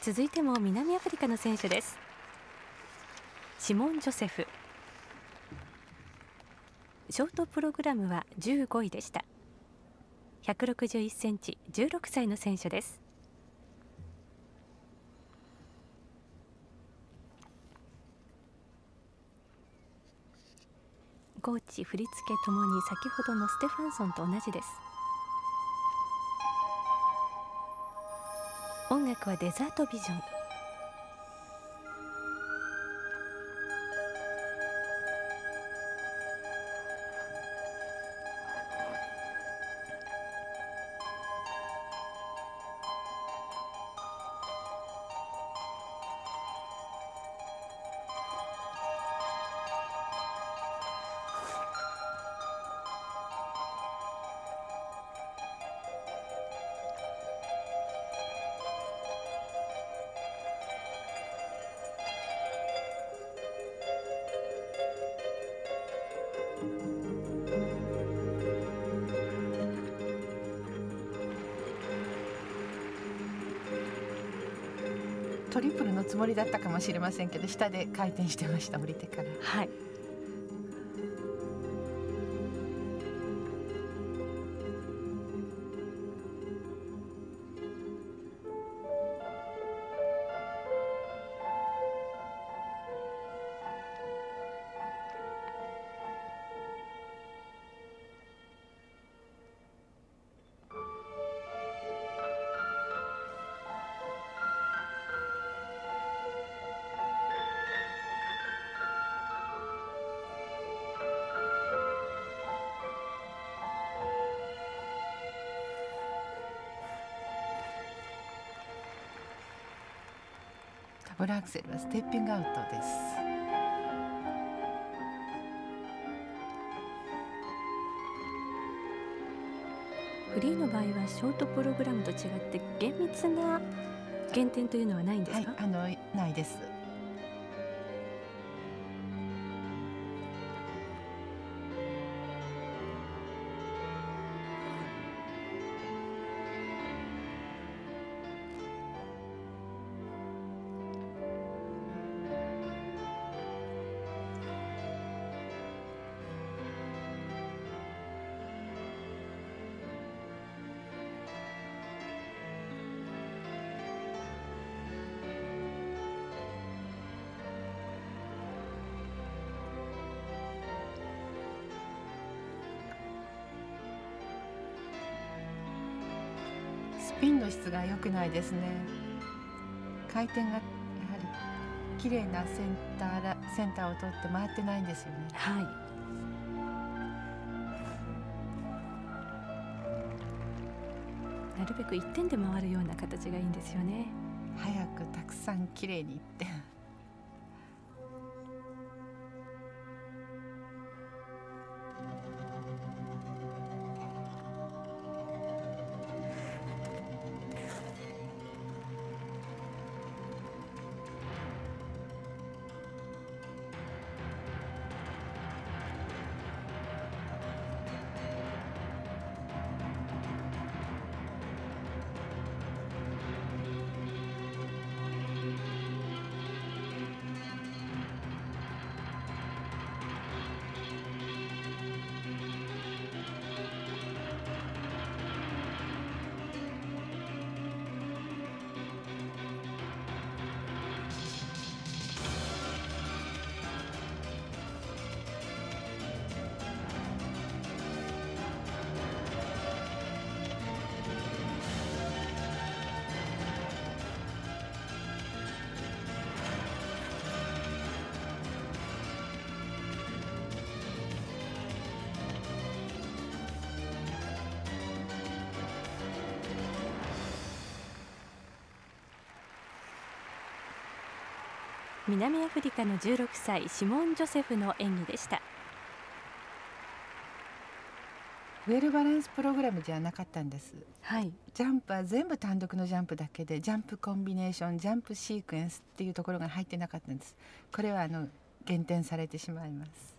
続いても南アフリカの選手です。シモン・ジョセフ。ショートプログラムは15位でした。161センチ16歳の選手です。コーチ振り付けともに先ほどのステファンソンと同じです。音楽はデザートビジョン。トリプルのつもりだったかもしれませんけど下で回転してました降りてから。はい。ブルアクセルはステッピングアウトです。フリーの場合はショートプログラムと違って厳密な減点というのはないんですか、はいあのないですピンの質が良くないですね。回転がやはり綺麗なセンターらセンターを取って回ってないんですよね。はい。なるべく一点で回るような形がいいんですよね。早くたくさん綺麗にいって南アフリカの16歳シモン・ジョセフの演技でした。ウェルバランスプログラムじゃなかったんです。はい。ジャンプは全部単独のジャンプだけでジャンプコンビネーションジャンプシークエンスっていうところが入ってなかったんです。これはあの減点されてしまいます。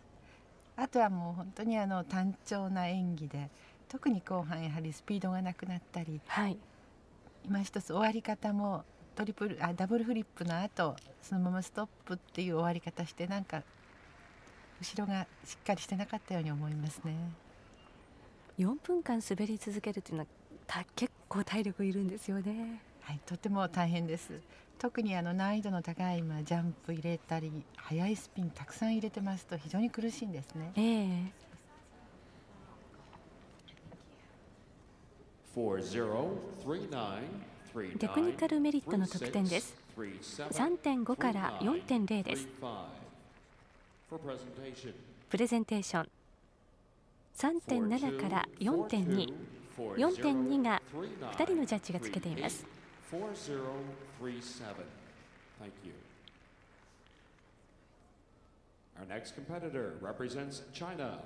あとはもう本当にあの単調な演技で特に後半やはりスピードがなくなったりはい。今一つ終わり方もトリプルあダブルフリップの後そのままストップっていう終わり方してなんか後ろがしっかりしてなかったように思いますね。4分間滑り続けるというのはた結構体力いるんですよねはい、とても大変です。特にあの難易度の高いまあジャンプ入れたり速いスピンたくさん入れてますと非常に苦しいんですね。ええ403939テクニカルメリットの得点です。3.5から4.0です。プレゼンテーション。3.7から4.2 4.2が2人のジャッジがつけています。Our next competitor represents China.